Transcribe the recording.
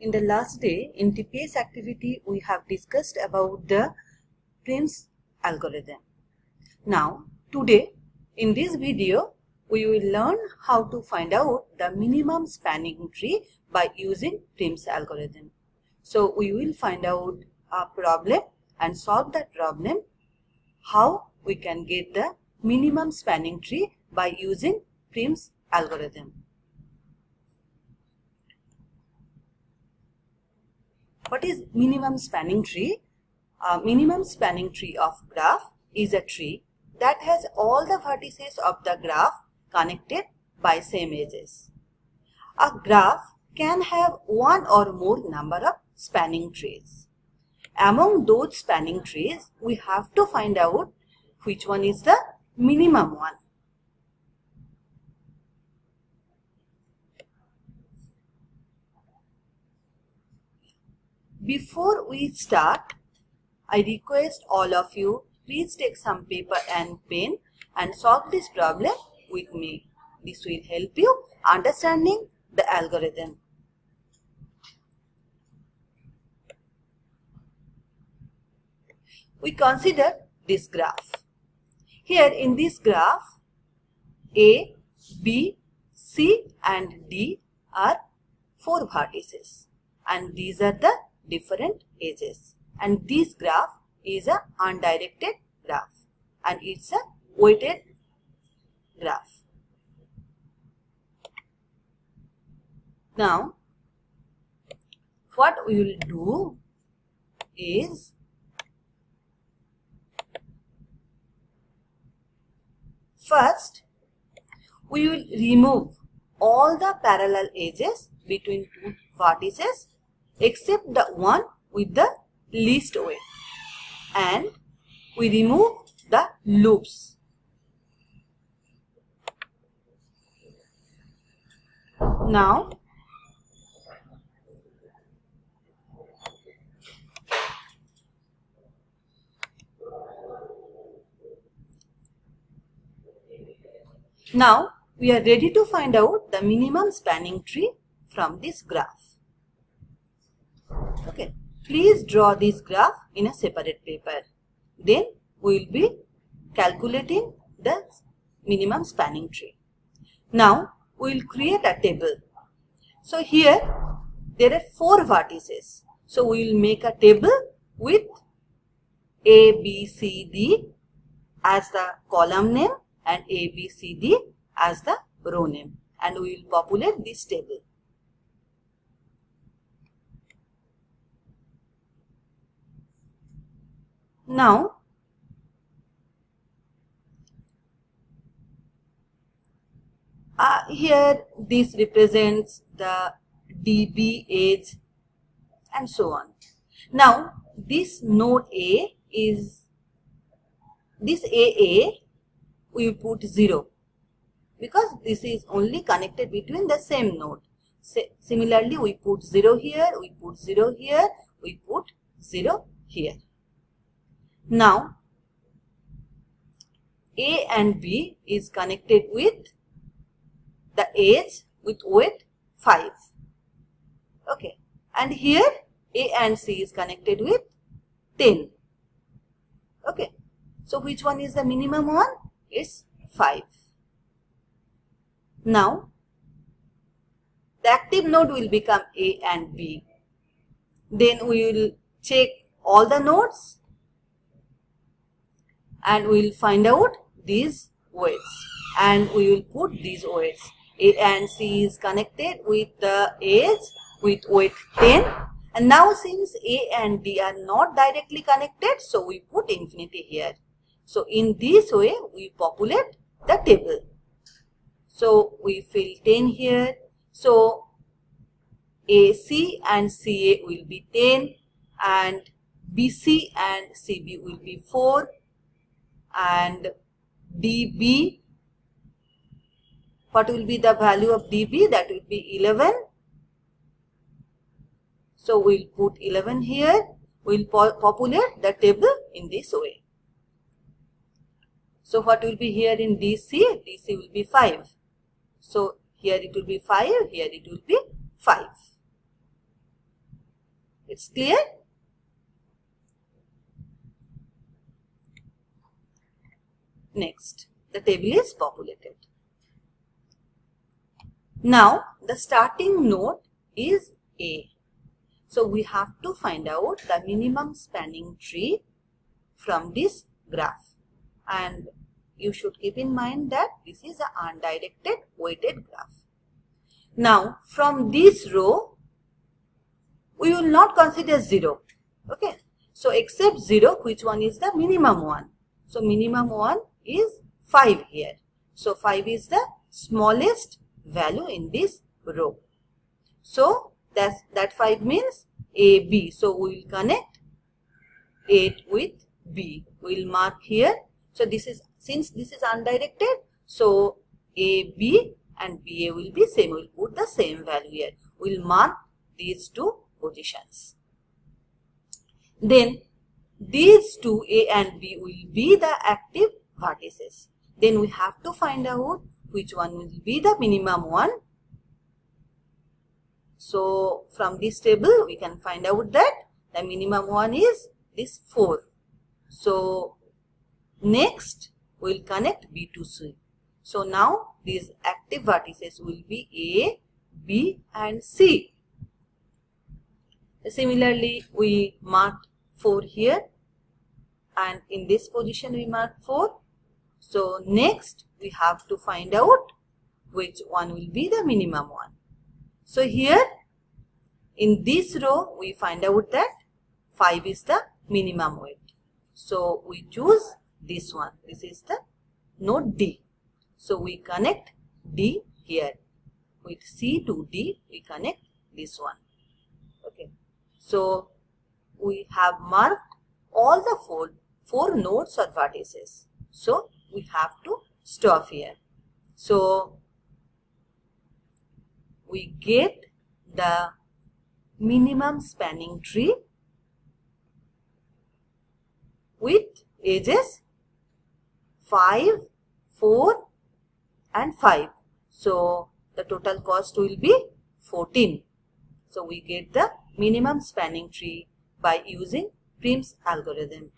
In the last day, in TPS activity, we have discussed about the Prim's algorithm. Now, today, in this video, we will learn how to find out the minimum spanning tree by using Prim's algorithm. So, we will find out a problem and solve that problem, how we can get the minimum spanning tree by using Prim's algorithm. What is minimum spanning tree? A minimum spanning tree of graph is a tree that has all the vertices of the graph connected by same edges. A graph can have one or more number of spanning trees. Among those spanning trees, we have to find out which one is the minimum one. Before we start, I request all of you please take some paper and pen and solve this problem with me. This will help you understanding the algorithm. We consider this graph. Here in this graph, A, B, C and D are four vertices and these are the different edges and this graph is a undirected graph and it's a weighted graph. Now what we will do is first we will remove all the parallel edges between two vertices except the one with the least weight and we remove the loops. Now Now we are ready to find out the minimum spanning tree from this graph. Please draw this graph in a separate paper. Then we will be calculating the minimum spanning tree. Now we will create a table. So here there are four vertices. So we will make a table with A, B, C, D as the column name and A, B, C, D as the row name and we will populate this table. Now, uh, here this represents the DB edge and so on. Now, this node A is, this AA we put 0 because this is only connected between the same node. Similarly, we put 0 here, we put 0 here, we put 0 here. Now, A and B is connected with the edge with weight 5. Okay. And here A and C is connected with 10. Okay. So, which one is the minimum one? It's 5. Now, the active node will become A and B. Then we will check all the nodes and we will find out these weights and we will put these weights. A and C is connected with the edge with weight 10 and now since A and D are not directly connected so we put infinity here. So in this way we populate the table. So we fill 10 here. So AC and CA will be 10 and BC and CB will be 4 and dB what will be the value of dB that will be 11 so we'll put 11 here. We'll populate the table in this way. So what will be here in DC DC will be 5 so here it will be 5 here it will be 5 It's clear? Next, the table is populated. Now, the starting node is A. So, we have to find out the minimum spanning tree from this graph. And you should keep in mind that this is an undirected weighted graph. Now, from this row, we will not consider 0. Okay. So, except 0, which one is the minimum one? So, minimum one is 5 here. So, 5 is the smallest value in this row. So, that's, that 5 means AB. So, we will connect A with B. We will mark here. So, this is, since this is undirected, so AB and BA will be same. We will put the same value here. We will mark these two positions. Then, these two A and B will be the active vertices. Then we have to find out which one will be the minimum one. So from this table we can find out that the minimum one is this 4. So next we will connect B to C. So now these active vertices will be A, B and C. Similarly we marked 4 here and in this position we mark 4 so next we have to find out which one will be the minimum one. So here in this row we find out that 5 is the minimum weight. So we choose this one. This is the node D. So we connect D here. With C to D we connect this one. Okay. So we have marked all the four, four nodes or vertices. So we have to stop here. So we get the minimum spanning tree with edges 5, 4 and 5. So the total cost will be 14. So we get the minimum spanning tree by using Prim's algorithm.